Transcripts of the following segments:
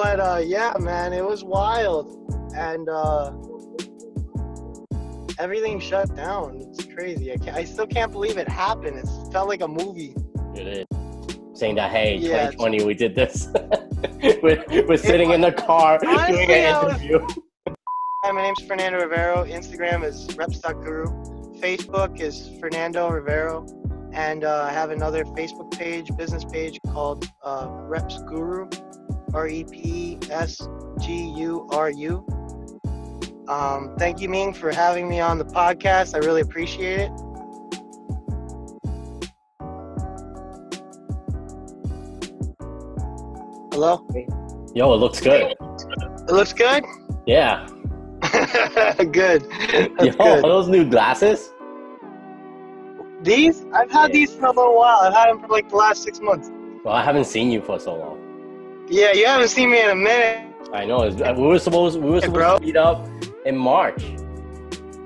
but uh, yeah, man, it was wild, and uh, everything shut down. It's crazy. I, can't, I still can't believe it happened. It felt like a movie. It is. Saying that, hey, Yeah, 2020, we did this. we're, we're sitting in the car doing Honestly, I an interview. Hi, my name's Fernando Rivero. Instagram is reps.guru. Facebook is Fernando Rivero. And uh, I have another Facebook page, business page called uh, Reps Guru, R E P S G U R U. Um, thank you, Ming, for having me on the podcast. I really appreciate it. Hello? Yo, it looks good. It looks good? Yeah. good. Yo, That's are good. those new glasses? These? I've had these for a little while. I've had them for like the last six months. Well, I haven't seen you for so long. Yeah, you haven't seen me in a minute. I know. Uh, we were supposed we were supposed bro. to meet up in March.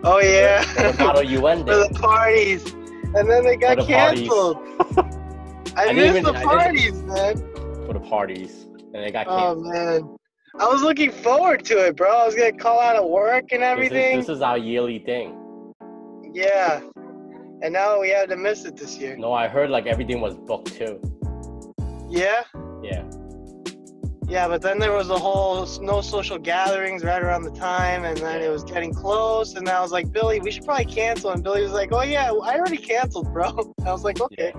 Oh yeah. For the Model UN for the parties. And then they got the canceled. I, I missed even- the parties, man. For the parties. And they got oh, canceled. Oh man. I was looking forward to it, bro. I was gonna call out of work and This is, everything. this is our yearly thing. Yeah. And now we had to miss it this year. No, I heard like everything was booked too. Yeah? Yeah. Yeah, but then there was a whole no social gatherings right around the time, and then it was getting close, and I was like, Billy, we should probably cancel. And Billy was like, Oh yeah, I already canceled, bro. I was like, Okay,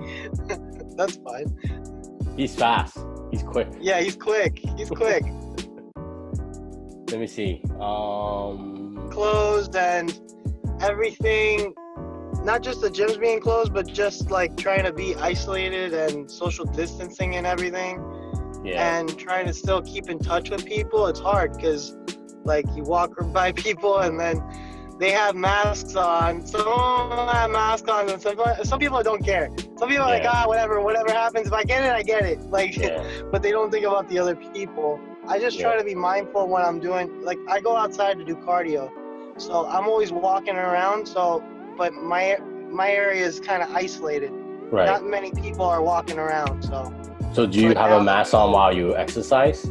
that's fine. He's fast. He's quick. Yeah, he's quick. He's quick. Let me see. Um. closed and everything. Not just the gyms being closed, but just like trying to be isolated and social distancing and everything. Yeah. and trying to still keep in touch with people it's hard because like you walk by people and then they have masks on. Some of have masks on and some, some people don't care. Some people are like ah whatever whatever happens if i get it i get it. Like yeah. but they don't think about the other people. I just try to be mindful when i'm doing like i go outside to do cardio. So i'm always walking around so but my my area is kind of isolated. Right. not many people are walking around so So do you right have now- a mask on while you exercise?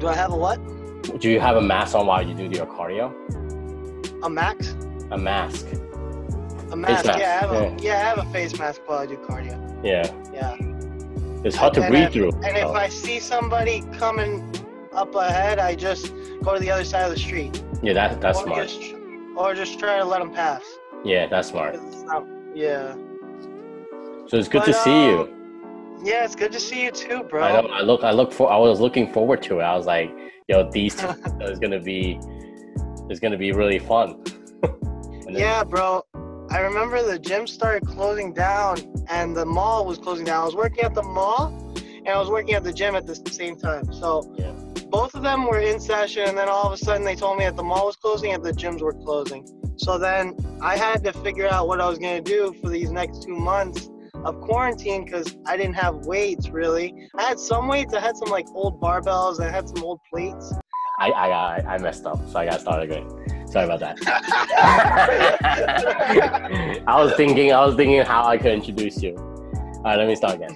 do i have a what Do you have a mask on while you do your cardio? a max A mask. A mask, mask, yeah, I have a, yeah. yeah. I have a face mask while I do cardio. Yeah. Yeah. It's hard to And breathe if- through. And if Oh, I see somebody coming up ahead, I just go to the other side of the street. yeah, that that's or smart. Just, or just try to let them pass. Yeah, that's smart. Not- yeah. So it's good But, to see um, you. Yeah, it's good to see you too, bro. I know. I look. I look for. I was looking forward to it. I was like, yo, these two is gonna be. It's gonna be really fun. Then- Yeah, bro. I remember the gym started closing down and the mall was closing down. I was working at the mall and I was working at the gym at the same time. So Yeah. both of them were in session and then all of a sudden they told me that the mall was closing and the gyms were closing. So then I had to figure out what I was going to do for these next two months of quarantine because I didn't have weights really. I had some weights, I had some like old barbells, I had some old plates. I I I, messed up, so I got started again. Sorry about that. I was thinking. I was thinking how I could introduce you. All right, let me start again.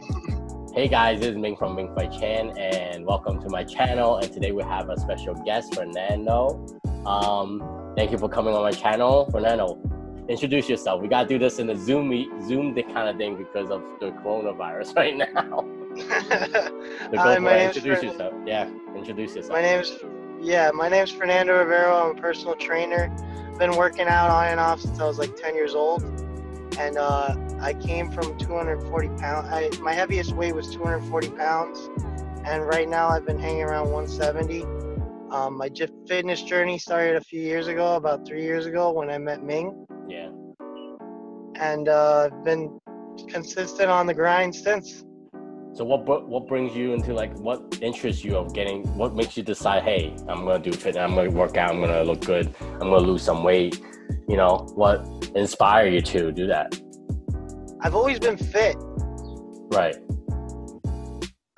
Hey guys, this is Ming from Ming Fai Chan, and welcome to my channel. And today we have a special guest, Fernando. Um, thank you for coming on my channel, Fernando. Introduce yourself. We gotta do this in a Zoom meet, Zoom kind of thing because of the coronavirus right now. So Hi, my name's Introduce Fer- yourself. Yeah, introduce yourself. My name's yeah, my name's Fernando Rivero. I'm a personal trainer. Been working out on and off since I was like 10 years old, and uh, I came from 240 pounds. I, my heaviest weight was 240 pounds, and right now I've been hanging around 170. Um, my fitness journey started a few years ago, about three years ago, when I met Ming, yeah. and uh, I've been consistent on the grind since. So what what brings you into like what interests you of getting what makes you decide hey I'm gonna do fit I'm gonna work out I'm gonna look good I'm gonna lose some weight you know what inspire you to do that I've always been fit. right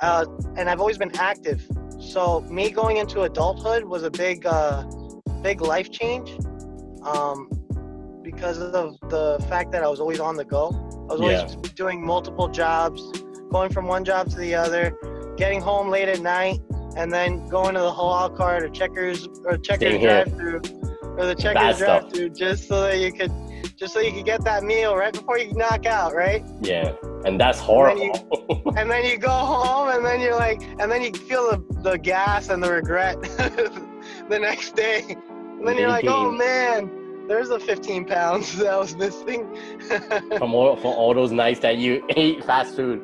uh, and I've always been active. So me going into adulthood was a big, uh, big life change, um, because of the fact that I was always on the go. I was always doing multiple jobs, going from one job to the other, getting home late at night, and then going to the halal cart or checkers or checkers drive through or the checkers drive through just so that you could just so you could get that meal right before you knock out, right? Yeah, and that's then horrible. And then you go home and then you're like and then you feel the, the gas and the regret the next day. And then you're like, oh man, there's the 15 pounds that I was missing. from all from all those nights that you ate fast food.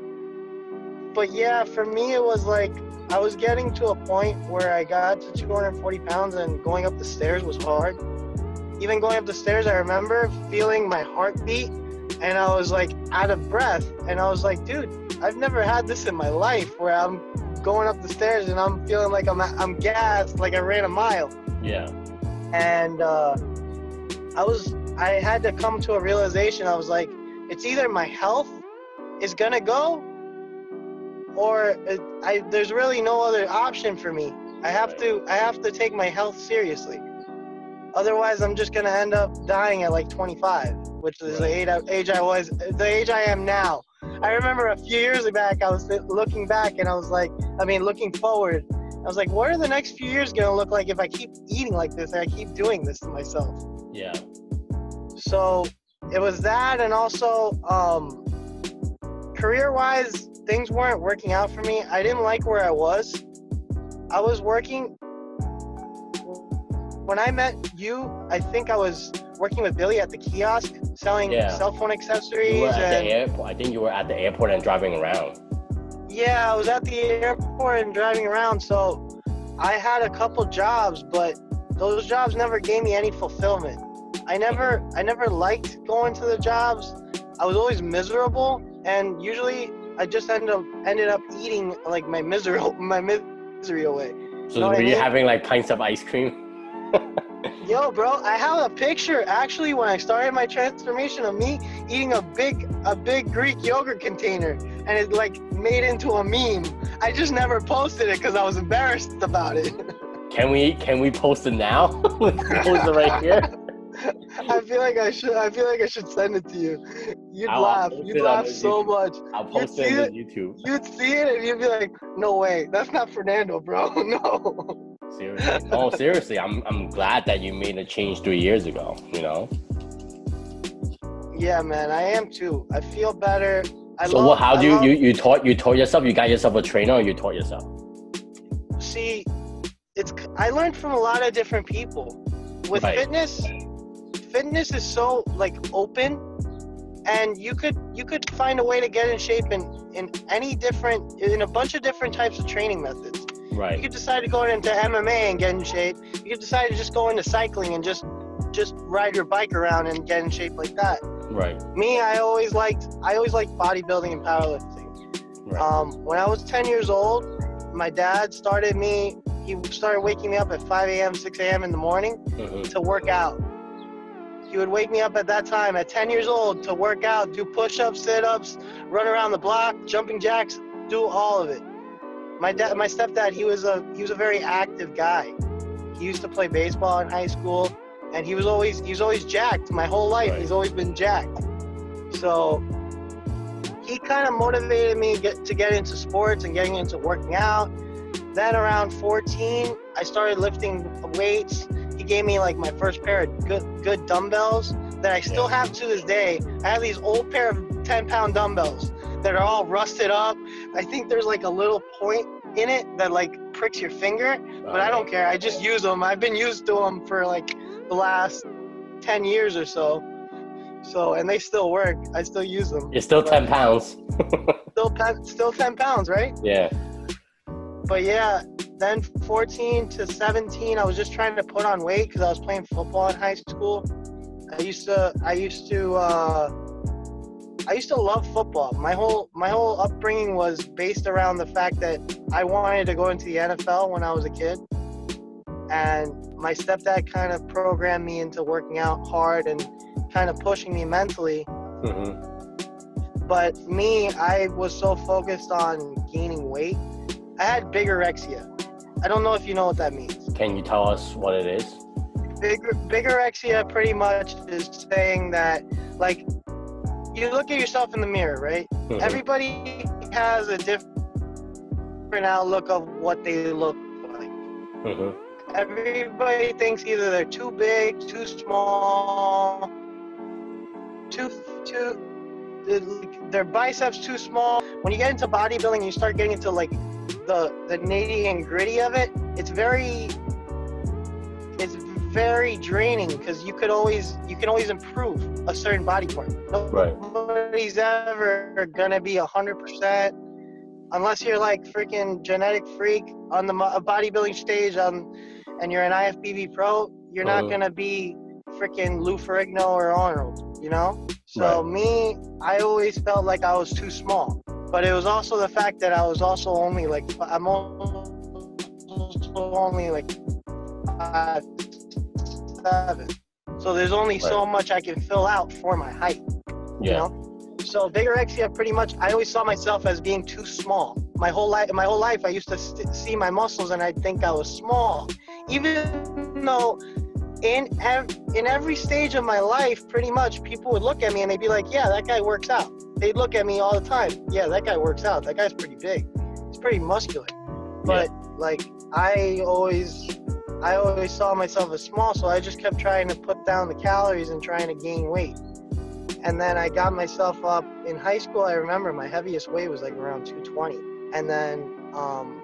but yeah, for me, it was like I was getting to a point where I got to 240 pounds and going up the stairs was hard. Even going up the stairs, I remember feeling my heartbeat and I was like out of breath. And I was like, dude, I've never had this in my life where I'm going up the stairs and I'm feeling like I'm, I'm gassed, like I ran a mile. Yeah, And uh, I was, I had to come to a realization. I was like, it's either my health is gonna go or it, I, there's really no other option for me. I have to I have to take my health seriously. Otherwise, I'm just gonna end up dying at like 25, which is the age I, age I was, the age I am now. I remember a few years back, I was looking back and I was like, I mean, looking forward. I was like, what are the next few years gonna look like if I keep eating like this and I keep doing this to myself? Yeah, So it was that, and also um, career-wise, things weren't working out for me. I didn't like where I was. I was working. When I met you, I think I was working with Billy at the kiosk selling Yeah. cell phone accessories. you were at and the airport. I think you were at the airport and driving around. yeah, I was at the airport and driving around. So I had a couple jobs, but those jobs never gave me any fulfillment. I never, I never liked going to the jobs. I was always miserable, and usually I just ended up ended up eating like my misery, my misery away. So Know were I you mean? having like pints of ice cream? Yo, bro, I have a picture actually when I started my transformation of me eating a big, a big Greek yogurt container, and it like made into a meme. I just never posted it because I was embarrassed about it. Can we can we post it now? post it right here. I feel like I should. I feel like I should send it to you. You'd I'll laugh. You'd laugh so much. I'll post see it on? YouTube. You'd see it and you'd be like, "No way, that's not Fernando, bro. No." Seriously. No, seriously. I'm I'm glad that you made a change three years ago. You know. Yeah, man, I am too. I feel better. I so love, what? How do you, you you taught you taught yourself? You got yourself a trainer, or you taught yourself? see? It's I learned from a lot of different people. With Right. fitness, fitness is so like open, and you could you could find a way to get in shape in in any different in a bunch of different types of training methods. Right. You could decide to go into MMA and get in shape. You could decide to just go into cycling and just just ride your bike around and get in shape like that. Right. Me, I always liked I always liked bodybuilding and powerlifting. Right. Um, when I was 10 years old, my dad started me. He started waking me up at 5 a.m., 6 a.m. in the morning Mhm. to work out. He would wake me up at that time at 10 years old to work out, do push-ups, sit-ups, run around the block, jumping jacks, do all of it. My dad, my stepdad, he was a he was a very active guy. He used to play baseball in high school, and he was always he was always jacked. My whole life, Right. he's always been jacked. So he kind of motivated me get, to get into sports and getting into working out. Then around 14, I started lifting weights. He gave me like my first pair of good good dumbbells that I still Yeah. have to this day. I have these old pair of 10 pound dumbbells that are all rusted up. I think there's like a little point in it that like pricks your finger, but I don't care. I just use them. I've been used to them for like the last 10 years or so. So, and they still work. I still use them. It's still ten pounds. Still, still 10 pounds, right? yeah. But yeah, then 14 to 17, I was just trying to put on weight because I was playing football in high school. I used to, I used to, uh, I used to love football. My whole, my whole upbringing was based around the fact that I wanted to go into the NFL when I was a kid, and my stepdad kind of programmed me into working out hard and kind of pushing me mentally hmm but me, I was so focused on gaining weight. I had bigorexia. I don't know if you know what that means. Can you tell us what it is? Big, bigorexia pretty much is saying that, like, you look at yourself in the mirror, right? Mhm. Everybody has a different outlook of what they look like. hmm Everybody thinks either they're too big, too small, too too their biceps too small. When you get into bodybuilding, you start getting into like the the nitty and gritty of it. It's very it's very draining because you could always you can always improve a certain body part. Right. Nobody's ever gonna be a hundred percent unless you're like freaking genetic freak on the bodybuilding stage um, and you're an IFBB pro. You're not Mhm. gonna be freaking Lou Ferrigno or Arnold, you know. So Right. me, I always felt like I was too small. But it was also the fact that I was also only like I'm only like five seven. So there's only so much I can fill out for my height. Yeah. You know? So bigorexia, uh, pretty much, I always saw myself as being too small. My whole life, my whole life, I used to st- see my muscles and I'd think I was small, even though in ev- in every stage of my life, pretty much, people would look at me and they'd be like, "Yeah, that guy works out." They'd look at me all the time. Yeah, that guy works out. That guy's pretty big. He's pretty muscular. But like, I always, I always saw myself as small, so I just kept trying to put down the calories and trying to gain weight. And then I got myself up in high school. I remember my heaviest weight was like around 220. And then um,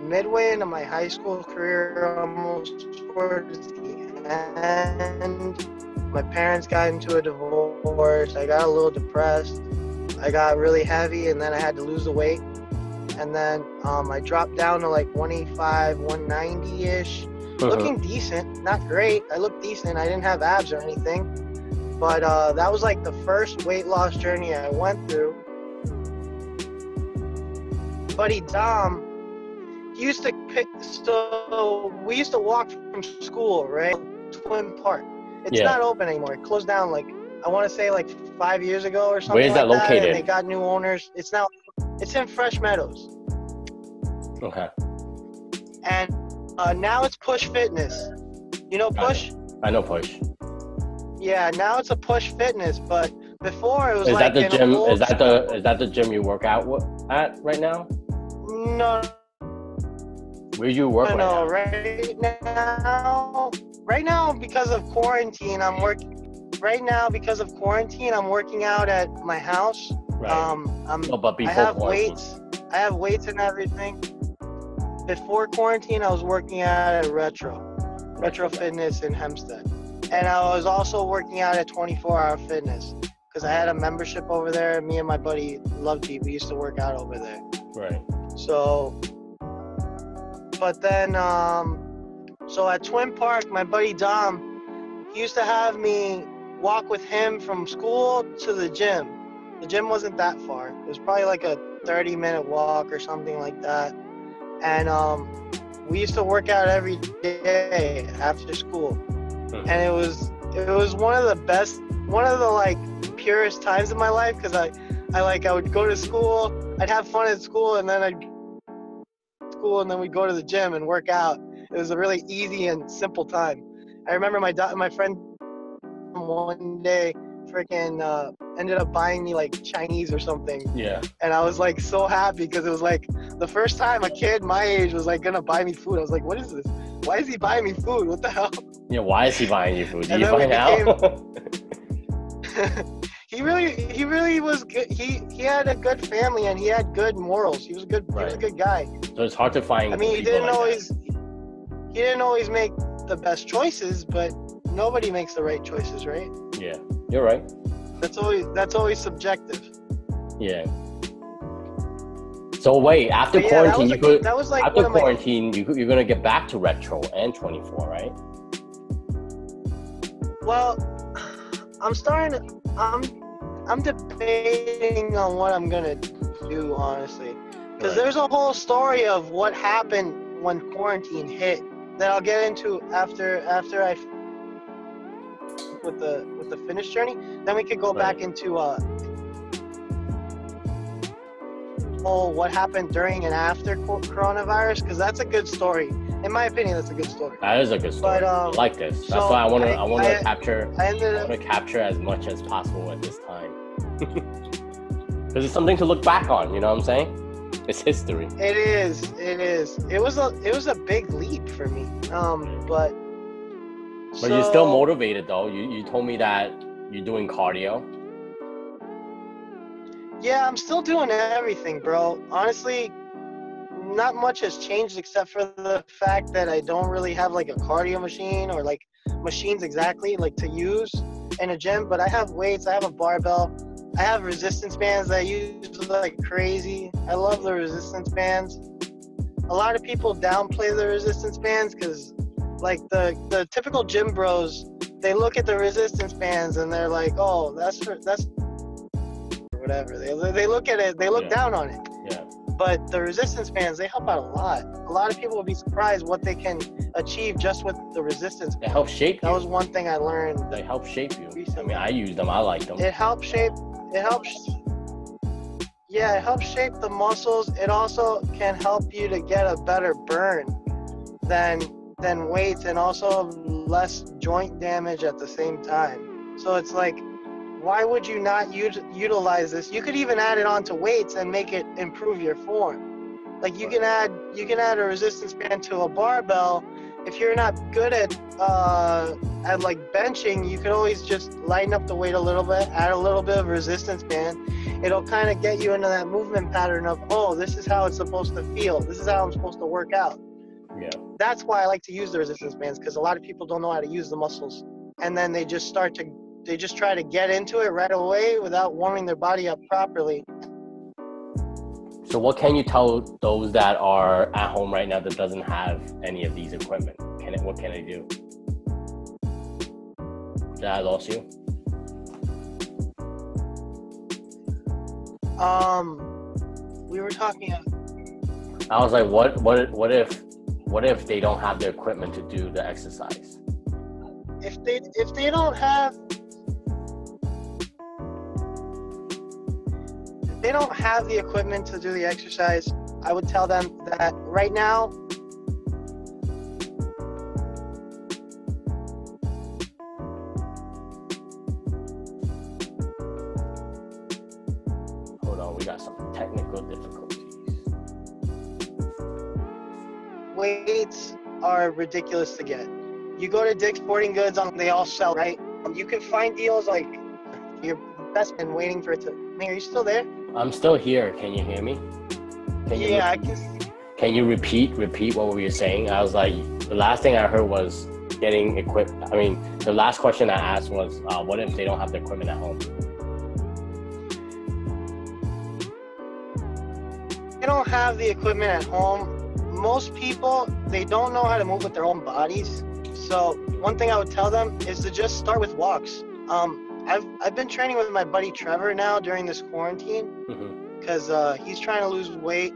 midway into my high school career, almost towards the end, my parents got into a divorce. I got a little depressed. I got really heavy, and then I had to lose the weight. And then um, I dropped down to like 185, 190 ish Mhm. looking decent, not great. I looked decent. I didn't have abs or anything, but uh, that was like the first weight loss journey I went through. Buddy Dom, he used to pick. So we used to walk from school, right? Twin Park. It's Yeah. not open anymore. It closed down like I want to say like five years ago or something. Where is that like located? and they got new owners. It's now. It's in Fresh Meadows. Okay. and uh, now it's Push Fitness. You know Got it. Push? I know push. Yeah, now it's a Push Fitness, but before it was Is like that the gym? Is that the is that the gym you work out at right now? no, Where you work no, right no. Right now, right now because of quarantine, I'm working. Right now because of quarantine, I'm working out at my house. Right. Um, I'm no, but I have quarantine. weights. I have weights and everything. Before quarantine, I was working out at Retro, Retro Fitness in Hempstead, and I was also working out at 24 Hour Fitness because I had a membership over there. Me and my buddy Lovejeet, we used to work out over there. Right. So, but then, um, so at Twin Park, my buddy Dom, he used to have me walk with him from school to the gym. The gym wasn't that far. It was probably like a 30 minute walk or something like that. And um, we used to work out every day after school. Mhm. And it was it was one of the best, one of the like purest times of my life because I, I like I would go to school, I'd have fun at school, and then I'd school, and then we'd go to the gym and work out. It was a really easy and simple time. I remember my do- my friend one day freaking uh, ended up buying me like Chinese or something, Yeah. and I was like so happy because it was like the first time a kid my age was like gonna buy me food. I was like, what is this? Why is he buying me food? What the hell? Yeah. Why is he buying you food? Did you find out? he really he really was good. He he had a good family and he had good morals. He was a good he was a good guy. so it's hard to find. I mean, he didn't like that. He didn't always make the best choices, but nobody makes the right choices, right? Yeah. You're right. That's always that's always subjective. Yeah. So wait, after yeah, that quarantine, was you could that was like after of my quarantine, you you're gonna get back to retro and 24, right? well. I'm starting. To, I'm I'm debating on what I'm gonna do honestly, because Right. there's a whole story of what happened when quarantine hit that I'll get into after after I with the with the finish journey. Then we could go Right. back into uh oh what happened during and after coronavirus because that's a good story. In my opinion, that's a good story. That is a good story. But, um, I like this. That's so why I want to. I- want to capture. I ended I want to capture as much as possible at this time. Because it's something to look back on. You know what I'm saying? it's history. It is. It is. It was a. It was a big leap for me. Um, but. But you're still motivated though. You you told me that you're doing cardio. Yeah, I'm still doing everything, bro. Honestly, not much has changed except for the fact that I don't really have like a cardio machine or like machines exactly like to use in a gym. But I have weights. I have a barbell. I have resistance bands that I use like crazy. I love the resistance bands. A lot of people downplay the resistance bands because, like the the typical gym bros, they look at the resistance bands and they're like, "Oh, that's for, that's whatever." They they look at it, they look Yeah. down on it. Yeah. But the resistance bands, they help out a lot. A lot of people will be surprised what they can achieve just with the resistance. They help shape That you. was one thing I learned They help shape you. I mean, I use them. I like them. it helps shape it helps yeah it helps shape the muscles. It also can help you to get a better burn than than weights and also less joint damage at the same time. So it's like why would you not ut- utilize this? You could even add it onto weights and make it improve your form. Like you can add you can add a resistance band to a barbell if you're not good at uh, at like benching, you can always just lighten up the weight a little bit, add a little bit of resistance band. It'll kind of get you into that movement pattern of, oh, this is how it's supposed to feel. This is how I'm supposed to work out. Yeah. That's why I like to use the resistance bands because a lot of people don't know how to use the muscles, and then they just start to they just try to get into it right away without warming their body up properly. So what can you tell those that are at home right now that doesn't have any of these equipment? Can it, what can they do? Did I lost you? Um, we were talking. I was like, what what what if what if they don't have the equipment to do the exercise? if they if they don't have they don't have the equipment to do the exercise, I would tell them that right now Hold on, we got some technical difficulties. weights are ridiculous to get. You go to Dick's Sporting Goods, um, they all sell, right? Um, you can find deals like your best been waiting for it to. Man, are you still there? I'm still here. Can you hear me? Can you Yeah, I can. can you repeat repeat what we were saying? I was like, the last thing I heard was getting equipped. I mean, the last question I asked was, uh, what if they don't have the equipment at home? they don't have the equipment at home. Most people they don't know how to move with their own bodies. So one thing I would tell them is to just start with walks. Um, I've I've been training with my buddy Trevor now during this quarantine because uh, he's trying to lose weight.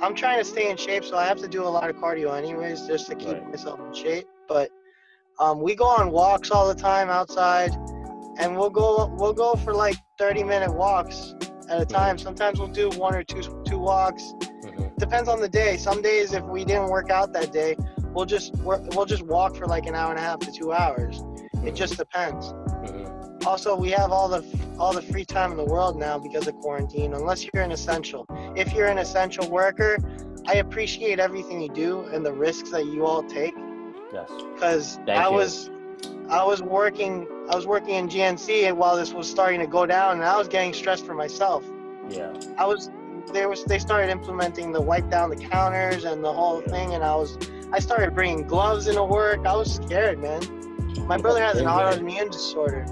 I'm trying to stay in shape, so I have to do a lot of cardio anyways, just to keep Right. myself in shape. But um, we go on walks all the time outside, and we'll go we'll go for like 30 minute walks at a time. Sometimes we'll do one or two two walks. hmm Depends on the day. Some days, if we didn't work out that day, we'll just we'll just walk for like an hour and a half to two hours. It just depends. hmm Also, we have all the all the free time in the world now because of quarantine. Unless you're an essential. If you're an essential worker, I appreciate everything you do and the risks that you all take. Yes. Because I you. was I was working I was working in GNC while this was starting to go down, and I was getting stressed for myself. Yeah. I was there was they started implementing the wipe down the counters and the whole thing, and I was I started bringing gloves into work. I was scared, man. My brother has an autoimmune disorder.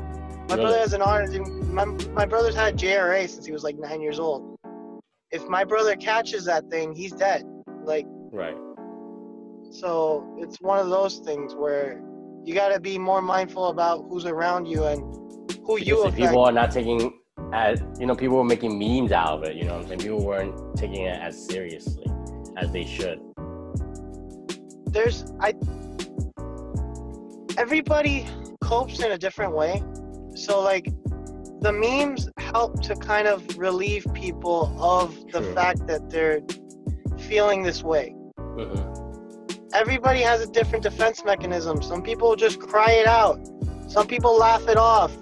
My Really? brother has an autoimmune. My, my brother's had JRA since he was like nine years old. If my brother catches that thing, he's dead. Like Right. so, it's one of those things where you got to be more mindful about who's around you and who you Because if affect. people are not taking as you know, people were making memes out of it. You know what I'm saying? People weren't taking it as seriously as they should. there's I everybody copes in a different way. So like the memes help to kind of relieve people of the True. fact that they're feeling this way. hmm Everybody has a different defense mechanism. Some people just cry it out. Some people laugh it off.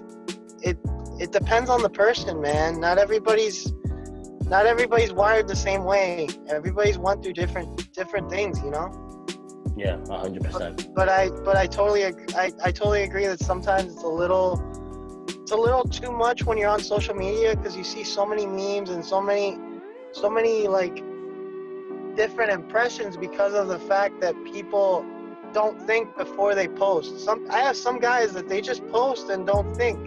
It it depends on the person, man. Not everybody's not everybody's wired the same way. Everybody's went through different different things, you know. Yeah, hundred percent. But I but I totally ag- I, I totally agree that sometimes it's a little it's a little too much when you're on social media because you see so many memes and so many so many like different impressions because of the fact that people don't think before they post. Some I have some guys that they just post and don't think.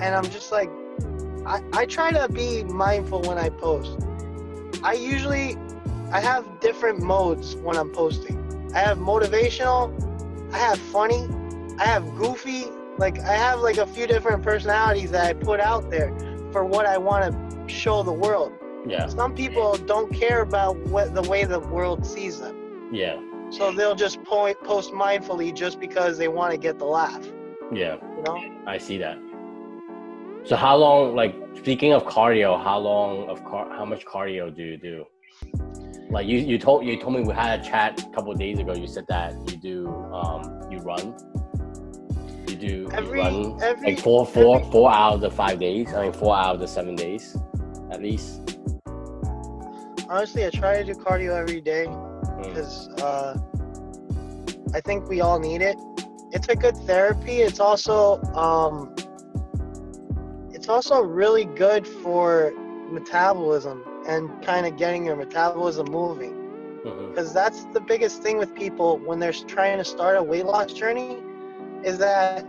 And I'm just like I, I try to be mindful when I post. I usually I have different modes when I'm posting. I have motivational, I have funny, I have goofy, like I have like a few different personalities that I put out there for what I want to show the world. Yeah, Some people don't care about what the way the world sees them. yeah, So they'll just point, post mindfully just because they want to get the laugh, yeah. you know? I see that. So how long? Like speaking of cardio, how long of car? How much cardio do you do? Like you, you told you told me we had a chat a couple of days ago. You said that you do um you run. You do you Every run every like four four every- four out of the five days. I mean four out of the seven days, at least. honestly, I try to do cardio every day Mm. because uh, I think we all need it. It's a good therapy. It's also um, it's also really good for metabolism and kind of getting your metabolism moving. Because that's the biggest thing with people when they're trying to start a weight loss journey, is that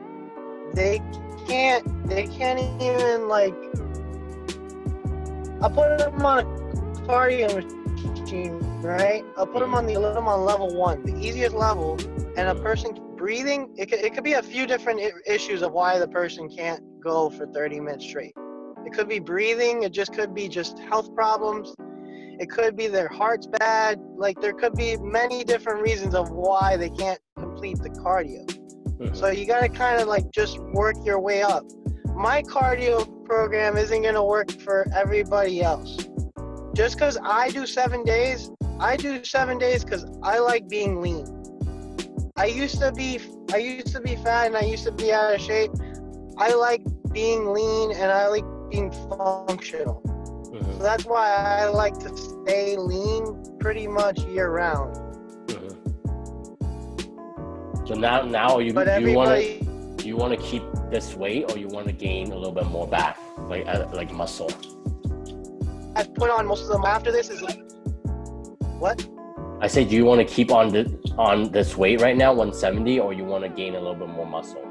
they can't they can't even like. I put them on a cardio machine, right? I'll put them on the them on level one, the easiest level, and a person breathing. It could, it could be a few different issues of why the person can't go for 30 minutes straight. It could be breathing. It just could be just health problems. It could be their heart's bad. Like there could be many different reasons of why they can't complete the cardio. Mhm. So you gotta kind of like just work your way up. My cardio program isn't gonna work for everybody else. Just because I do seven days, I do seven days because I like being lean. I used to be, I used to be fat and I used to be out of shape. I like being lean and I like being functional. So Mhm. that's why I like to stay lean pretty much year round. So now now you But you want to you want to keep this weight or you want to gain a little bit more back like uh, like muscle? I've put on most of them after this is like, what? I say, do you want to keep on this on this weight right now, 170, or you want to gain a little bit more muscle?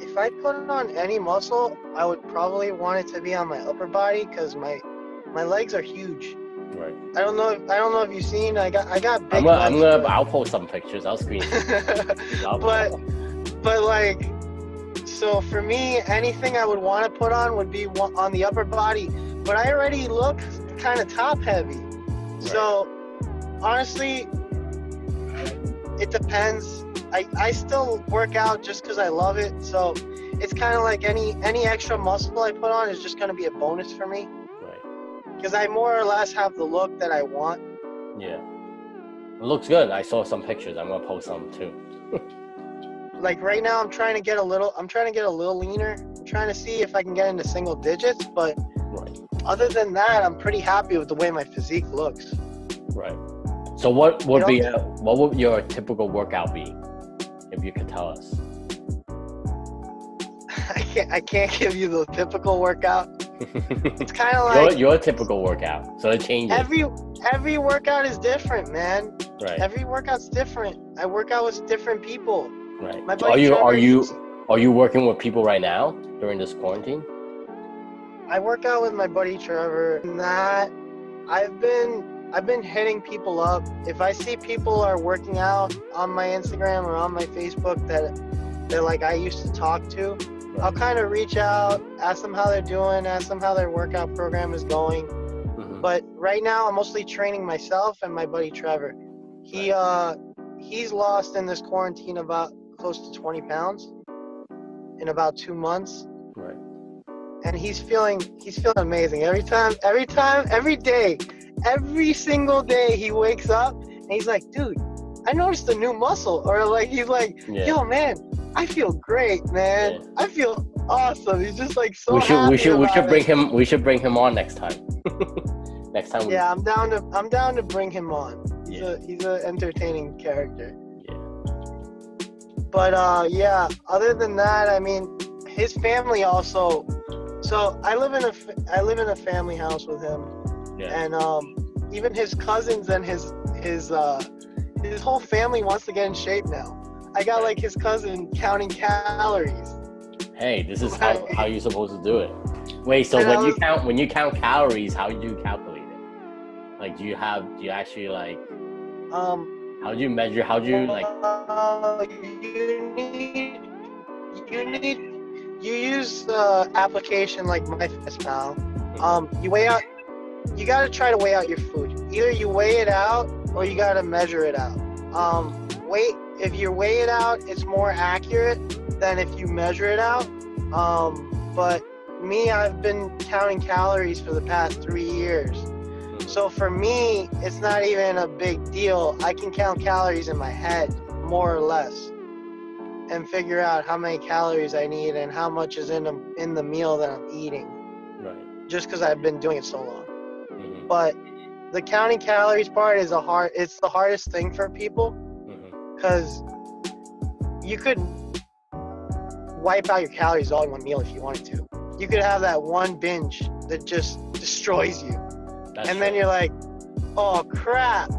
If I put on any muscle, I would probably want it to be on my upper body because my my legs are huge. Right. I don't know. If, I don't know if you've seen. I got I got big I'm gonna. I'm gonna I'll post some pictures. I'll screen. I'll, but but like, so for me, anything I would want to put on would be on the upper body. But I already look kind of top heavy. So honestly, it depends. I, I still work out just because I love it. So it's kind of like any any extra muscle I put on is just going to be a bonus for me right. Because I more or less have the look that I want. Yeah. It looks good. I saw some pictures. I'm gonna post some too. Like right now, I'm trying to get a little. I'm trying to get a little leaner. I'm trying to see if I can get into single digits. But Right. other than that, I'm pretty happy with the way my physique looks. Right. So what would be a, what would your typical workout be, if you could tell us? I can't. I can't give you the typical workout. It's kind of your like your typical workout. So it changes. every every workout is different, man. right. Every workout's different. I work out with different people. right. My are you Trevor, are you he's- are you working with people right now during this quarantine? I work out with my buddy Trevor. That I've been I've been hitting people up. If I see people are working out on my Instagram or on my Facebook that that like I used to talk to, I'll kind of reach out, ask them how they're doing, ask them how their workout program is going. Mhm. But right now I'm mostly training myself and my buddy Trevor. He uh he's lost in this quarantine about close to 20 pounds in about 2 months Right. and he's feeling he's feeling amazing every time every time every day every single day he wakes up and he's like dude i noticed a new muscle or like he's like Yeah. yo man i feel great man Yeah. i feel awesome. He's just like so. we should we should we should bring it. him we should bring him on next time. next time. we- Yeah, I'm down to I'm down to bring him on. He's Yeah. a he's an entertaining character. Yeah. But uh, yeah. Other than that, I mean, his family also. So I live in a I live in a family house with him, Yeah. and um, even his cousins and his his uh, his whole family wants to get in shape now. I got like his cousin counting calories. Hey, this is how, how you're supposed to do it. Wait, so And when you count when you count calories, how do you calculate it? Like, do you have do you actually like Um, how do you measure? How do you like? Uh, you need you need you use the application like MyFitnessPal. Um, you weigh out. You gotta try to weigh out your food. Either you weigh it out or you gotta measure it out. Um, weight. If you weigh it out, it's more accurate than if you measure it out. Um, but me, I've been counting calories for the past three years. So for me, it's not even a big deal. I can count calories in my head, more or less, and figure out how many calories I need and how much is in the, in the meal that I'm eating, Right. just because I've been doing it so long. hmm But the counting calories part is a hard. It's the hardest thing for people because you could wipe out your calories all in one meal if you wanted to. You could have that one binge that just destroys you. That's and then you're like, oh crap.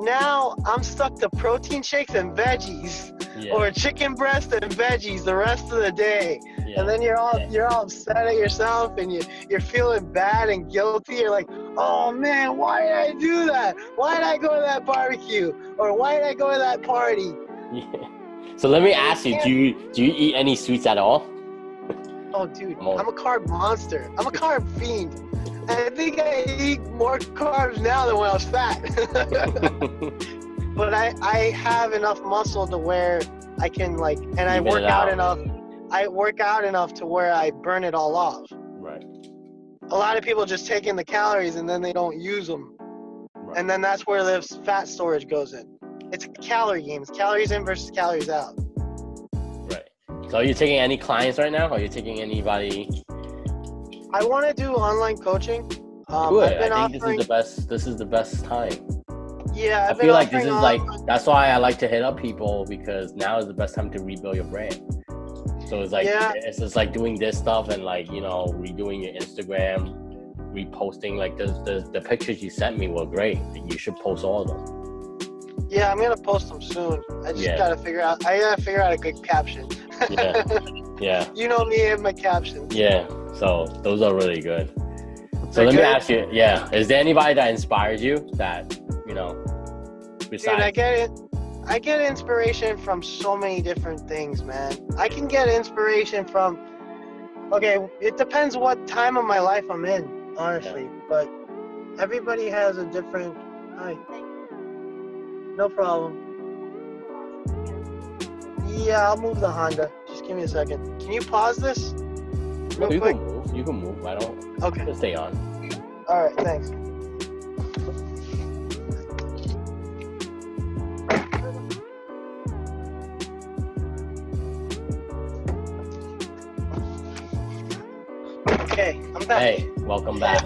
Now I'm stuck to protein shakes and veggies, yeah. or chicken breast and veggies the rest of the day. yeah. And then you're all Yeah. you're all upset at yourself, and you you're feeling bad and guilty. You're like, oh man, why did I do that? Why did I go to that barbecue? Or why did I go to that party? Yeah. So let me oh, ask you: Do you do you eat any sweets at all? Oh dude. I'm a carb monster. I'm a carb fiend. I think I eat more carbs now than when I was fat. but I, I have enough muscle to where I can like and I Even work out out. enough I work out enough to where I burn it all off. right. A lot of people just take in the calories and then they don't use them. Right. And then that's where the fat storage goes in. It's a calorie game. It's calories in versus calories out. right. So are you taking any clients right now? Are you taking anybody? I want to do online coaching. Um, Good. I've been I think this is the best. This is the best time. yeah, I I've been feel like this is offering like that's why I like to hit up people because now is the best time to rebuild your brand. So it's like Yeah. it's just like doing this stuff and like you know redoing your Instagram, reposting like the the, the pictures you sent me were great. You should post all of them. Yeah, I'm gonna post them soon. I just Yeah. gotta figure out. I gotta figure out a good caption. Yeah. Yeah, you know me and my captions. yeah. So those are really good. So They're let me ask you, yeah, is there anybody that inspires you that you know Dude, besides? I get it. I get inspiration from so many different things, man. I can get inspiration from. Okay, it depends what time of my life I'm in, honestly. But everybody has a different. Hi. No problem. Yeah, I'll move the Honda. Just give me a second. Can you pause this? No, Real you quick. can move. You can move. I don't. Okay. Just stay on. All right. Thanks. Hey, welcome back.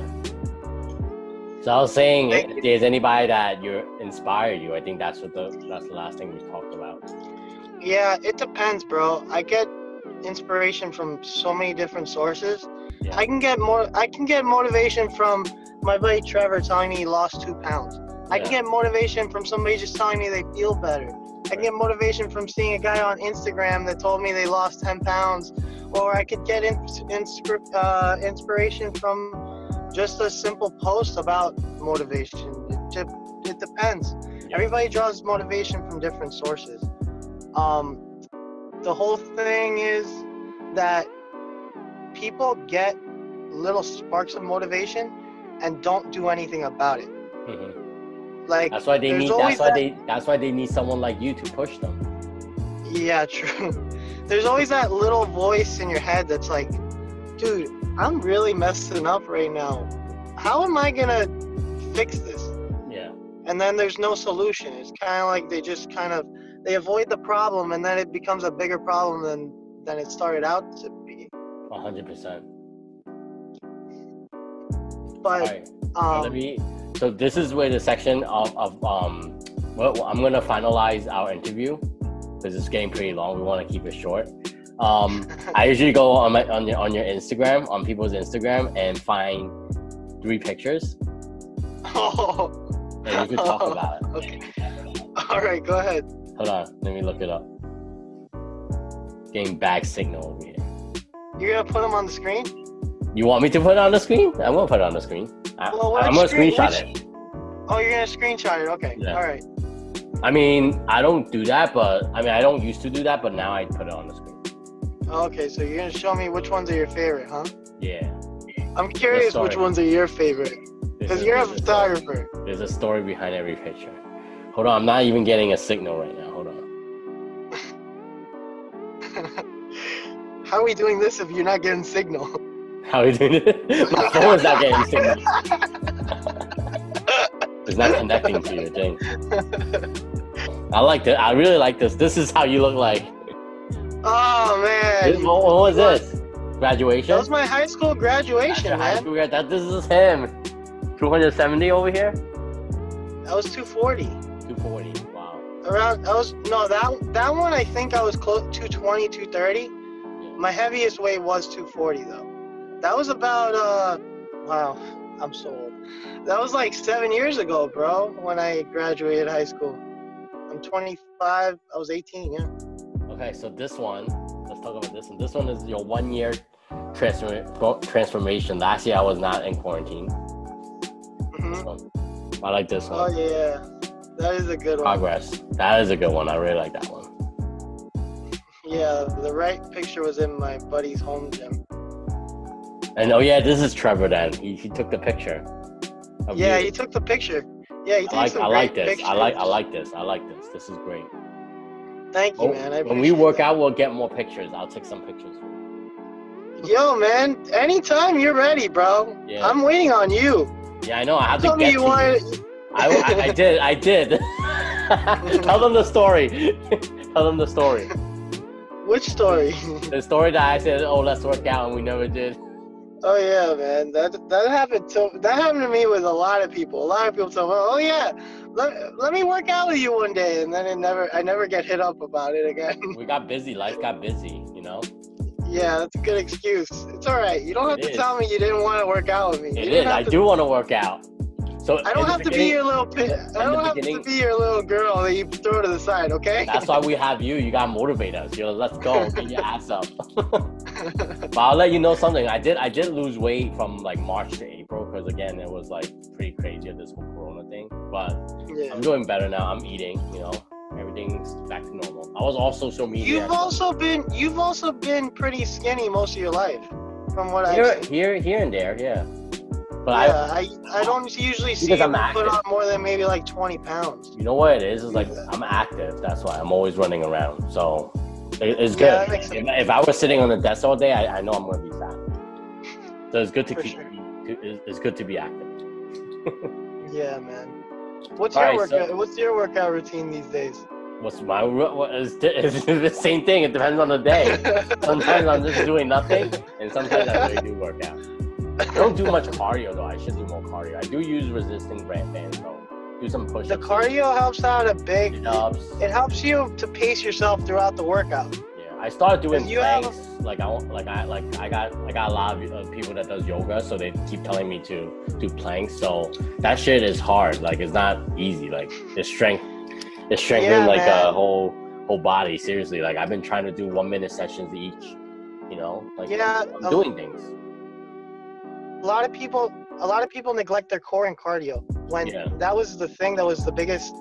So I was saying, Thank if there's anybody that you inspired you, I think that's what the that's the last thing we talked about. Yeah, it depends, bro. I get inspiration from so many different sources. Yeah. I can get more. I can get motivation from my buddy Trevor telling me he lost two pounds. I can get motivation from somebody just telling me they feel better. I can get motivation from seeing a guy on Instagram that told me they lost 10 pounds, or I could get in, insp- uh, inspiration from just a simple post about motivation. It, it depends. Yeah. Everybody draws motivation from different sources. Um, the whole thing is that people get little sparks of motivation and don't do anything about it. Mhm. Like That's why they need. That's why that- they. That's why they need someone like you to push them. Yeah, true. There's always that little voice in your head that's like, dude, I'm really messing up right now. How am I gonna fix this? Yeah. And then there's no solution. It's kind of like they just kind of they avoid the problem, and then it becomes a bigger problem than than it started out to be. hundred percent. But Alright. let um, me. So this is where the section of, of um. Well, I'm gonna finalize our interview because it's getting pretty long. We want to keep it short. Um, I usually go on my on your on your Instagram on people's Instagram and find three pictures oh, and you can talk about it. okay. All right, go ahead. Hold on, let me look it up. Getting bad signal over here. You're gonna put them on the screen. You want me to put it on the screen? I'm gonna put it on the screen. I, Well, which gonna screen- screenshot which- it. Oh, you're gonna screenshot it. Okay. Yeah. All right. I mean, I don't do that, but I mean, I don't used to do that, but now I put it on the screen. Okay, so you're gonna show me which ones are your favorite, huh? Yeah. I'm curious which ones are your favorite, because you're a photographer. There's a story behind every picture. Hold on, I'm not even getting a signal right now. Hold on. How are we doing this if you're not getting signal? How are we doing it? My phone is not getting signal. it's not connecting to your thing. I like that. I really like this. This is how you look like. Oh This- man, what, what was this? Graduation? that was my high school graduation, high man. school that this is him. 270 over here. That was 240. 240. Wow. Around, I was no that that one. I think I was close 220, 230. My heaviest weight was 240 though. That was about uh, wow, I'm so old. That was like seven years ago, bro. When I graduated high school. I'm 25. I was 18. Yeah. Okay, so this one. Let's talk about this one. This one is your one year transfer- transformation. Last year I was not in quarantine. hmm This one. I like this Oh one. yeah, that is a good one. Progress. That is a good one. I really like that one. Yeah, the right picture was in my buddy's home gym. And oh yeah, this is Trevor. Then he, he took the picture. Yeah, you. he took the picture. Yeah, he I takes like some I like this. pictures. I like I like this. I like this. This is great. Thank you, Oh, man. I when we work that. out, we'll get more pictures. I'll take some pictures. Yo, man, anytime you're ready, bro. Yeah. I'm waiting on you. Yeah, I know. I have to Tell me get you to want. you. I, I, I did. I did. Tell them the story. Tell them the story. Which story? The story that I said, "Oh, let's work out," and we never did. Oh yeah, man. That that happened to that happened to me with a lot of people. A lot of people tell me, "Oh yeah, let, let me work out with you one day," and then it never I never get hit up about it again. We got busy. Life got busy. You know. yeah, that's a good excuse. It's all right. You don't have It to is. tell me you didn't want to work out with me. It is. I do want to work out. So I don't have to be your little. I don't have to be your little girl that you throw to the side. Okay. That's why we have you. You got to motivate us. Know, let's go. Get your ass up. but I'll let you know something. I did. I did lose weight from like March to April because again, it was like pretty crazy with this whole Corona thing. But yeah. I'm doing better now. I'm eating. You know, everything's back to normal. I was off social media. You've also been you've also been pretty skinny most of your life, from what I've here, here, here, and there. Yeah. But yeah, I, I don't usually see I'm put on more than maybe like 20 pounds. You know what it is? Is like I'm active. That's why I'm always running around. So it, it's Yeah, good. if, if I was sitting on the desk all day, I, I know I'm gonna be fat. So it's good to For keep. sure. It's good to be active. Yeah, man. What's All your right, workout? so- What's your workout routine these days? What's my what is it's the same thing? It depends on the day. Sometimes I'm just doing nothing, and sometimes I really do work out. I don't do much cardio though. I should do more cardio. I do use resisting band bands though. Do some push-ups. the cardio helps out a big. Sit-ups. It helps you to pace yourself throughout the workout. Yeah, I started doing Cause you have- planks. Like I like I like I got I got a lot of uh, people that does yoga, so they keep telling me to do planks. So that shit is hard. Like it's not easy. Like it's strength. It's strengthening Yeah, like man. a whole whole body. Seriously. Like I've been trying to do one minute sessions each. You know, like Yeah, I'm doing things. A lot of people, a lot of people neglect their core and cardio. When Yeah. that was the thing that was the biggest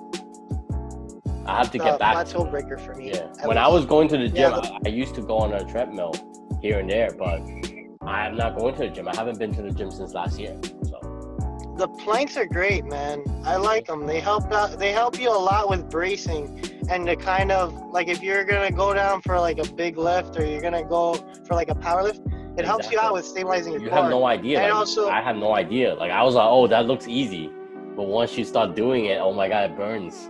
I have to uh, get back. to plateau breaker for me. Yeah. When I was going to the Yeah, gym, I, I used to go on a treadmill here and there, but I am not going to the gym. I haven't been to the gym since last year. So The planks are great, man. I like them. They help out. They help you a lot with bracing and to kind of like if you're gonna go down for like a big lift or you're gonna go for like a power lift, it helps you out with stabilizing your you core. have no idea. And like, also- I have no idea. Like I was like, oh, that looks easy, but once you start doing it, oh my god, it burns.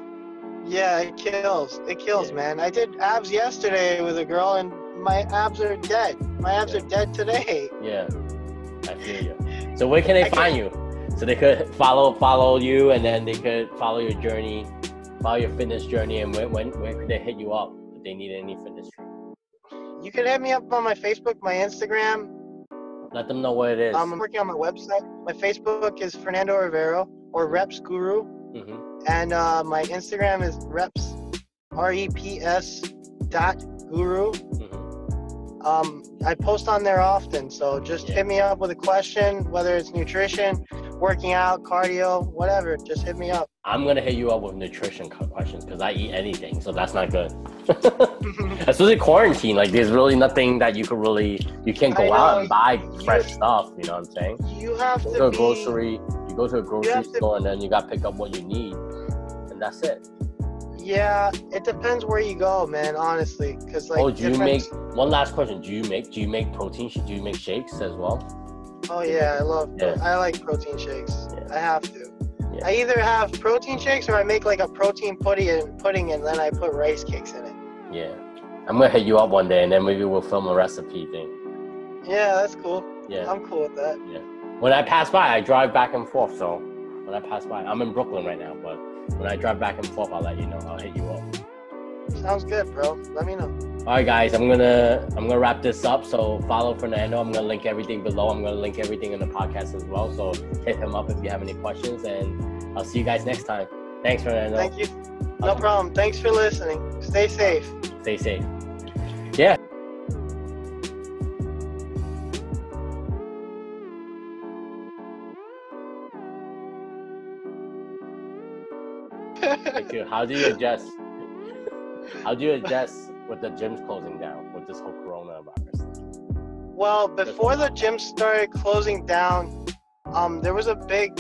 Yeah, it kills. It kills, Yeah. man. I did abs yesterday with a girl, and my abs are dead. My abs are dead today. Yeah, I feel you. So where can they I find you? So they could follow follow you, and then they could follow your journey, follow your fitness journey, and when when where could they hit you up if they need any fitness training? You can hit me up on my Facebook, my Instagram. Let them know what it is. Um, I'm working on my website. My Facebook is Fernando Rivero or Reps Guru, hmm and uh, my Instagram is Reps R E P S dot Guru. hmm Um, I post on there often, so just Yeah. hit me up with a question, whether it's nutrition, working out, cardio, whatever. Just hit me up. I'm gonna hit you up with nutrition questions because I eat anything, so that's not good. Especially quarantine, like there's really nothing that you could really you can't go out and buy you- fresh stuff. You know what I'm saying? you have Go to to be, grocery, you go to a grocery have to- store, and then you got to pick up what you need, and that's it. Yeah, it depends where you go, man. Honestly, because like oh, do you make one last question? Do you make do you make protein? Do you make shakes as well? Oh yeah, I love. Yeah. I like protein shakes. Yeah. I have to. Yeah. I either have protein shakes or I make like a protein pudding and pudding and then I put rice cakes in it. Yeah, I'm gonna hit you up one day, and then maybe we'll film a recipe thing. Yeah, that's cool. Yeah. I'm cool with that. Yeah. When I pass by, I drive back and forth. So when I pass by, I'm in Brooklyn right now, but when I drive back and forth, I'll let you know. I'll hit you up. Sounds good, bro. Let me know. All right, guys, I'm gonna I'm gonna wrap this up. So follow Fernando. I'm gonna link everything below. I'm gonna link everything in the podcast as well. So hit him up if you have any questions, and I'll see you guys next time. Thanks, Fernando. Thank you. No problem. Thanks for listening. Stay safe. Stay safe. Yeah. Thank you. How do you adjust? How do you adjust with the gyms closing down with this whole coronavirus? Well, before the gyms started closing down, um, there was a big.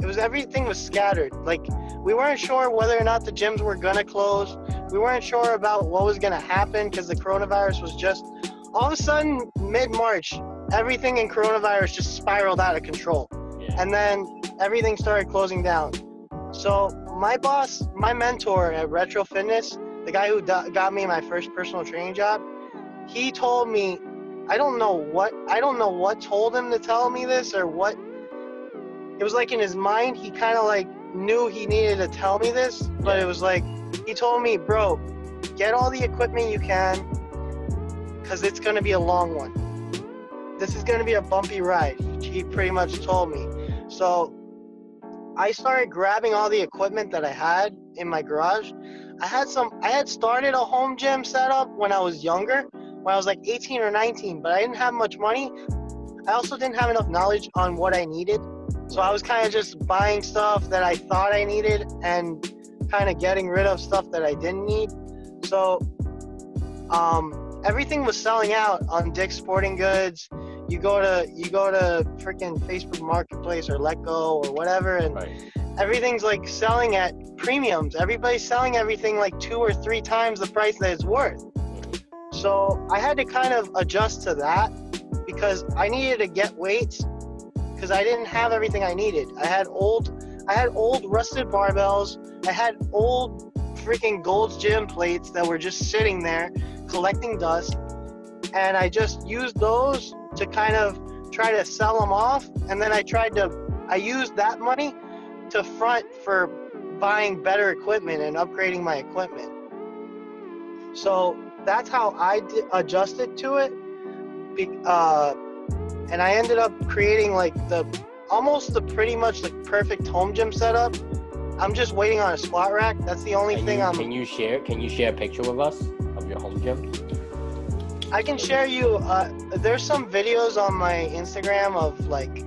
It was everything was scattered. Like we weren't sure whether or not the gyms were gonna close. We weren't sure about what was gonna happen because the coronavirus was just. All of a sudden, mid March, everything in coronavirus just spiraled out of control, Yeah. and then everything started closing down. So my boss, my mentor at Retro Fitness, the guy who do- got me my first personal training job, he told me I don't know what I don't know what told him to tell me this or what. It was like in his mind he kind of like knew he needed to tell me this but it was like he told me bro get all the equipment you can cuz it's going to be a long one. This is going to be a bumpy ride he pretty much told me. So I started grabbing all the equipment that I had in my garage I had some I had started a home gym setup when I was younger when I was like 18 or 19, but I didn't have much money. I also didn't have enough knowledge on what I needed. So I was kind of just buying stuff that I thought I needed and kind of getting rid of stuff that I didn't need. So um, everything was selling out on Dick's Sporting Goods. You go to you go to freaking Facebook Marketplace or Letgo or whatever, and Right. Everything's like selling at premiums. Everybody's selling everything like two or three times the price that it's worth. So I had to kind of adjust to that because I needed to get weights because I didn't have everything I needed. I had old, I had old rusted barbells. I had old freaking Gold's Gym plates that were just sitting there collecting dust, and I just used those to kind of try to sell them off. And then I tried to, I used that money to front for buying better equipment and upgrading my equipment. So that's how I adjusted to it. Be- uh, and I ended up creating like the almost the pretty much like perfect home gym setup. I'm just waiting on a squat rack. That's the only Can thing you, I'm. can you share? Can you share a picture with us of your home gym? I can share you. Uh, there's some videos on my Instagram of like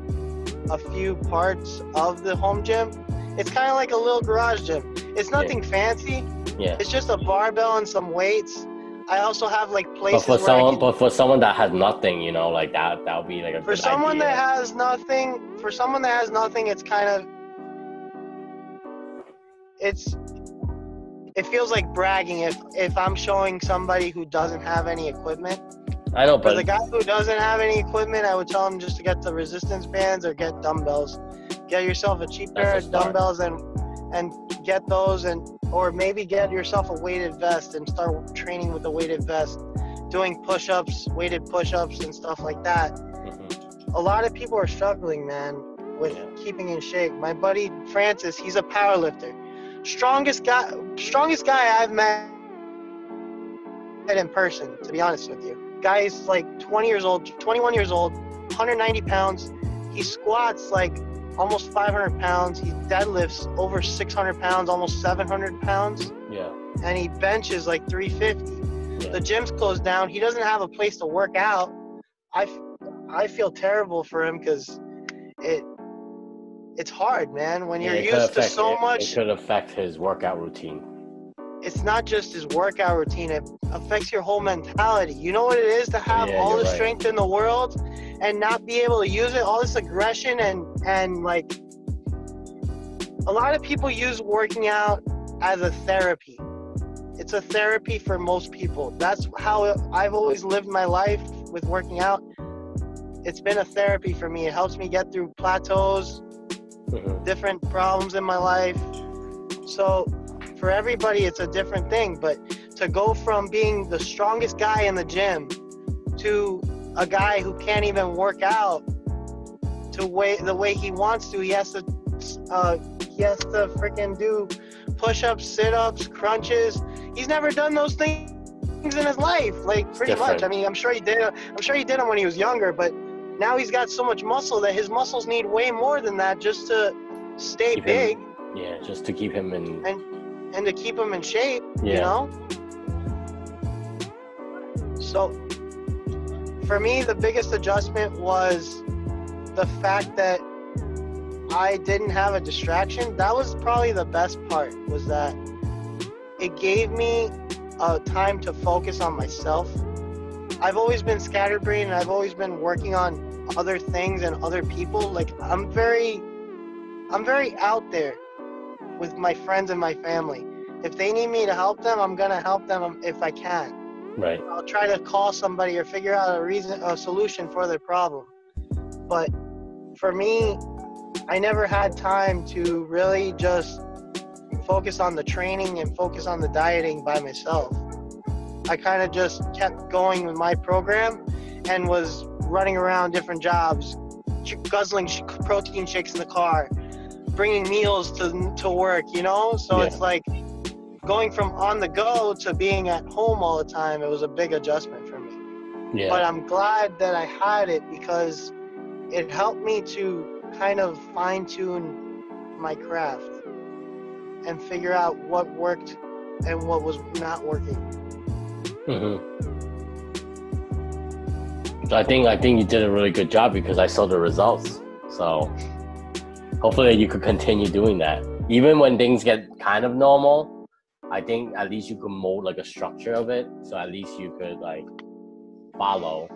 a few parts of the home gym. It's kind of like a little garage gym. It's nothing fancy. Yeah. It's just a barbell and some weights. I also have like places. But for someone, can, but for someone that has nothing, you know, like that, that would be like a for good someone idea. that has nothing, for someone that has nothing, it's kind of it's it feels like bragging if if I'm showing somebody who doesn't have any equipment. I know, For but the guy who doesn't have any equipment, I would tell him just to get the resistance bands or get dumbbells. Get yourself a cheap pair of dumbbells and and get those and or maybe get yourself a weighted vest and start training with a weighted vest doing push-ups, weighted push-ups, and stuff like that. Mhm. A lot of people are struggling, man, with Yeah. keeping in shape. My buddy Francis, he's a power lifter, strongest guy, strongest guy I've met in person. To be honest with you, guy's like 20 years old, 21 years old, 190 pounds. He squats like almost 500 pounds. He deadlifts over 600 pounds, almost 700 pounds, Yeah. and he benches like 350 Yeah. the gym's closed down. He doesn't have a place to work out. I, I feel terrible for him because it it's hard, man. When you're Yeah, used to affect- so it- much, It could affect his workout routine. It's not just his workout routine. It affects your whole mentality. You know what it is to have Yeah, all the right. strength in the world and not be able to use it. All this aggression and and like a lot of people use working out as a therapy. It's a therapy for most people. That's how I've always lived my life with working out. It's been a therapy for me. It helps me get through plateaus, Mhm. different problems in my life. So for everybody, it's a different thing. But to go from being the strongest guy in the gym to a guy who can't even work out to way the way he wants to, he has to uh, he has to freaking do push-ups, sit-ups, crunches. He's never done those things in his life, like pretty much. I mean, I'm sure he did. I'm sure he did them when he was younger, but now he's got so much muscle that his muscles need way more than that just to stay Keep big him- Yeah, just to keep him in. and to keep them in shape. Yeah. You know. So, for me, the biggest adjustment was the fact that I didn't have a distraction. That was probably the best part. Was that it gave me a time to focus on myself. I've always been scatterbrained and I've always been working on other things and other people. Like I'm very I'm very out there with my friends and my family. If they need me to help them, I'm gonna help them if I can. Right. I'll try to call somebody or figure out a reason, a solution for their problem. But for me, I never had time to really just focus on the training and focus on the dieting by myself. I kind of just kept going with my program and was running around different jobs, guzzling protein shakes in the car, bringing meals to to work. You know, so Yeah. it's like going from on the go to being at home all the time. It was a big adjustment for me. Yeah. But I'm glad that I had it because it helped me to kind of fine tune my craft and figure out what worked and what was not working. hmm I think I think you did a really good job because I saw the results. So hopefully you could continue doing that. Even when things get kind of normal, I think at least you could mold like a structure of it. So at least you could like follow.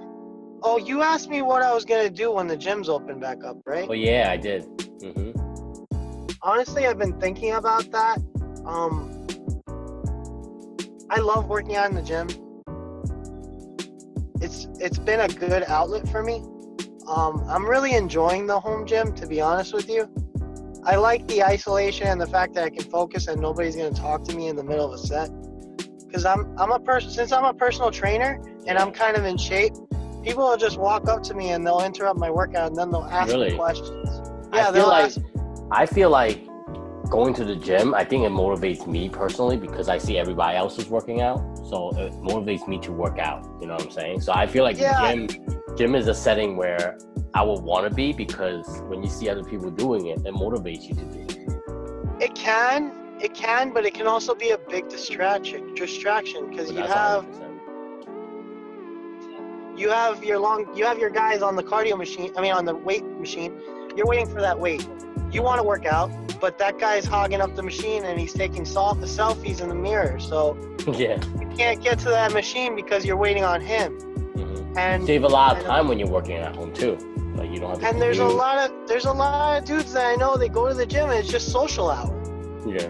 Oh, you asked me what I was gonna do when the gyms open back up, right? But yeah, I did. hmm Honestly, I've been thinking about that. Um, I love working out in the gym. It's it's been a good outlet for me. Um, I'm really enjoying the home gym, to be honest with you. I like the isolation and the fact that I can focus and nobody's gonna talk to me in the middle of a set. Cause I'm I'm a person since I'm a personal trainer and I'm kind of in shape. People will just walk up to me and they'll interrupt my workout and then they'll ask Really? me questions. I Yeah, feel they'll like ask. I feel like going to the gym. I think it motivates me personally because I see everybody else is working out, so it motivates me to work out. You know what I'm saying? So I feel like Yeah. the gym, gym is a setting where I would want to be because when you see other people doing it, it motivates you to do. it. It can, it can, but it can also be a big distraction. Distraction because you have 100%. you have your long you have your guys on the cardio machine. I mean, on the weight machine. You're waiting for that weight. You want to work out, but that guy's hogging up the machine and he's taking self selfies in the mirror. So yeah. you can't get to that machine because you're waiting on him. And Save a lot of time when you're working at home too. Like you don't have to. and there's a lot of there's a lot of dudes that I know they go to the gym and it's just social hour. Yeah.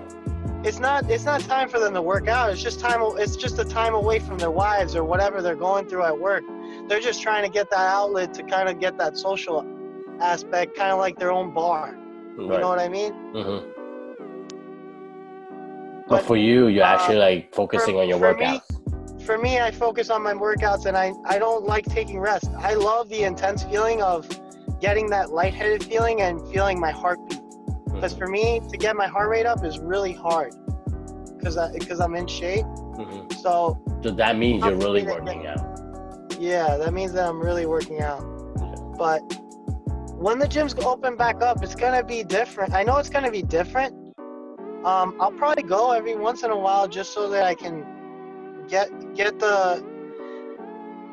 it's not it's not time for them to work out it's just time it's just a time away from their wives or whatever they're going through at work they're just trying to get that outlet to kind of get that social aspect kind of like their own bar Right. you know what i mean hmm But But, for you, you're uh, actually like focusing for- on your for me- workouts. For me, I focus on my workouts and I, I don't like taking rest. I love the intense feeling of getting that lightheaded feeling and feeling my heartbeat. Because Mhm, for me, to get my heart rate up is really hard because because I'm in shape. mhm. So So that means you're really working out. yeah, that means that I'm really working out. But when the gyms open back up, it's gonna be different. I know it's gonna be different. Um, I'll probably go every once in a while just so that I can get get the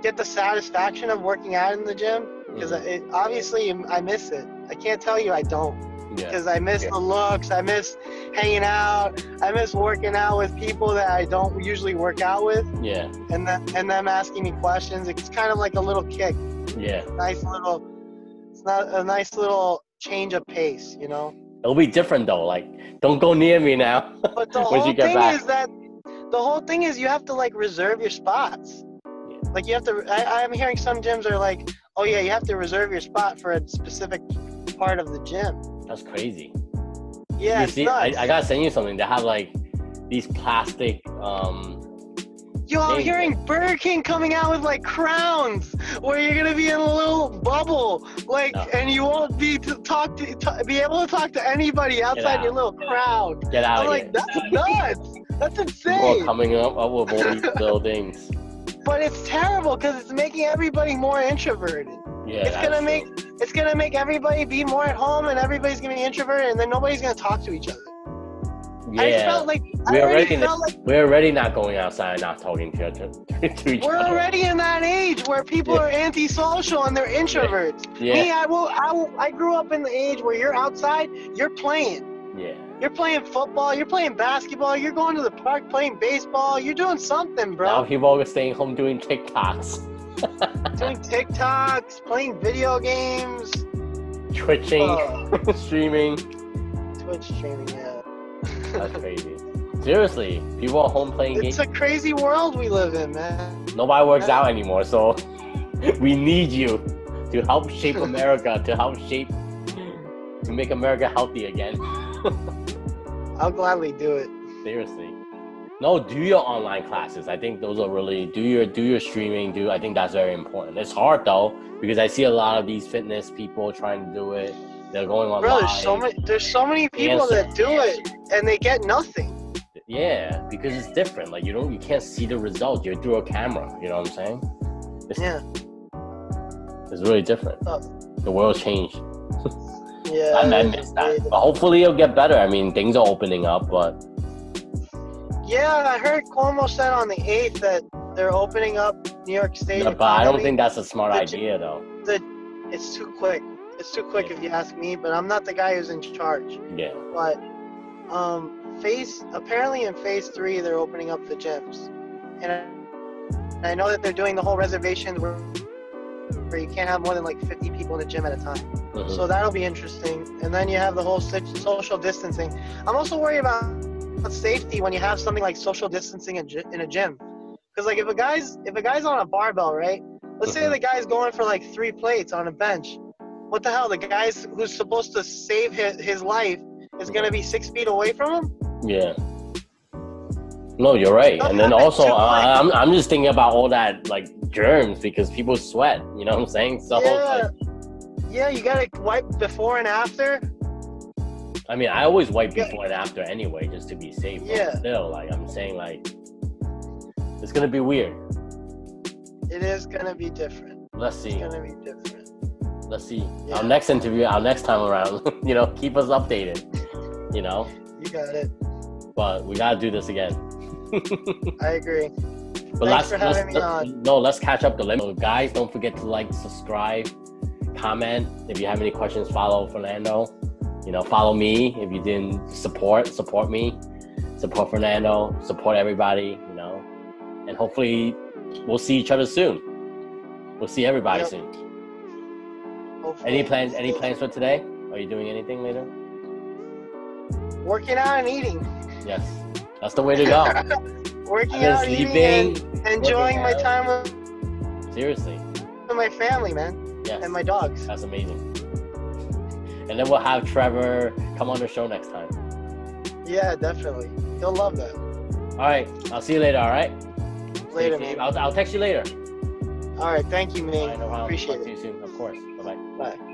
get the satisfaction of working out in the gym because Mhm. it obviously I miss it. I can't tell you I don't Yeah. because I miss Yeah. the looks. I miss hanging out. I miss working out with people that I don't usually work out with, Yeah. and then and them asking me questions. It's kind of like a little kick Yeah. nice little it's not a nice little change of pace you know It'll be different though. Like, don't go near me now. but the whole you get thing back. is that the whole thing is you have to like reserve your spots Yeah. like you have to I, i'm hearing some gyms are like oh yeah you have to reserve your spot for a specific part of the gym That's crazy. yeah see, I, nuts. I gotta send you something. They have like these plastic. um yo i'm things hearing burger king coming out with like crowns where you're gonna be in a little bubble like No. and you won't be to talk to, to be able to talk to anybody outside your little crowd Get out I'm of like, here. that's nuts. That's People are coming up, up with all these little things. But it's terrible because it's making everybody more introverted. Yeah. it's gonna true. make it's gonna make everybody be more at home, and everybody's gonna be introverted, and then nobody's gonna talk to each other. I just Yeah. felt like I We already already felt like We're already not going outside, and not talking to, each- to each we're other. already in that age where people Yeah. are antisocial and they're introverts. Yeah. Me, I will, I will, I grew up in the age where you're outside, you're playing. Yeah. You're playing football, you're playing basketball, you're going to the park playing baseball, you're doing something, Now bro. people are staying home doing TikToks, doing TikToks, playing video games. twitching, Uh, streaming. Twitch streaming, yeah. That's crazy. Seriously, people are home playing it's games. It's a crazy world we live in, man. Nobody works out anymore, so we need you to help shape America, to help shape, to make America healthy again. I'll gladly do it. Seriously. No, do your online classes. I think those are really do your do your streaming. Do I think that's very important. It's hard though because I see a lot of these fitness people trying to do it. They're going on Bro, there's so many there's so many people Answer. that do it and they get nothing. Yeah, because it's different. Like you don't you can't see the result. You're through a camera. You know what I'm saying? It's, Yeah. it's really different. Oh. The world changed. Yeah. I, I that. But hopefully it'll get better. I mean, things are opening up, but Yeah, I heard Cuomo said on the eighth that they're opening up New York State. but I don't think that's a smart The- idea though. it's too quick. It's too quick if you ask me, but I'm not the guy who's in charge. Yeah. But um, phase apparently in phase three they're opening up the gyms, and I, and I know that they're doing the whole reservation where where you can't have more than like 50 people in the gym at a time. Mhm. So that'll be interesting. And then you have the whole social distancing. I'm also worried about safety when you have something like social distancing in, in a gym. Because like if a guy's if a guy's on a barbell, right? Let's say Mhm. the guy's going for like three plates on a bench. What the hell? The guy's who's supposed to save his, his life is gonna be six feet away from him. Yeah. No, you're right. And then also, uh, I'm, I'm just thinking about all that like germs because people sweat. You know what I'm saying? So, yeah. like, yeah, you gotta wipe before and after. I mean, I always wipe Yeah. before and after anyway, just to be safe. But Yeah. Still, like I'm saying, like it's gonna be weird. It is gonna be different. Let's see. It's gonna be different. Let's see. Yeah. Our next interview, our next time around, you know, keep us updated. You know, You got it. but we gotta do this again. I agree. But Thanks let's, for let's let's- on. no, let's catch up the limit. So guys, don't forget to like, subscribe, comment. If you have any questions, follow Fernando. You know, follow me. If you didn't support, support me. Support Fernando. Support everybody. You know, and hopefully we'll see each other soon. We'll see everybody Yep. soon. Hopefully. Any plans? Any plans for today? Are you doing anything later? Working out and eating. Yes, that's the way to go. Working out, eating, sleeping. enjoying my time with, Seriously, with my family, man, yes. and my dogs. That's amazing. And then we'll have Trevor come on the show next time. Yeah, definitely. He'll love that. All right. I'll see you later. All right. Later, man. I'll, I'll text you later. All right, thank you, man. right, no. Appreciate it. to you soon, of course. Bye bye. Bye.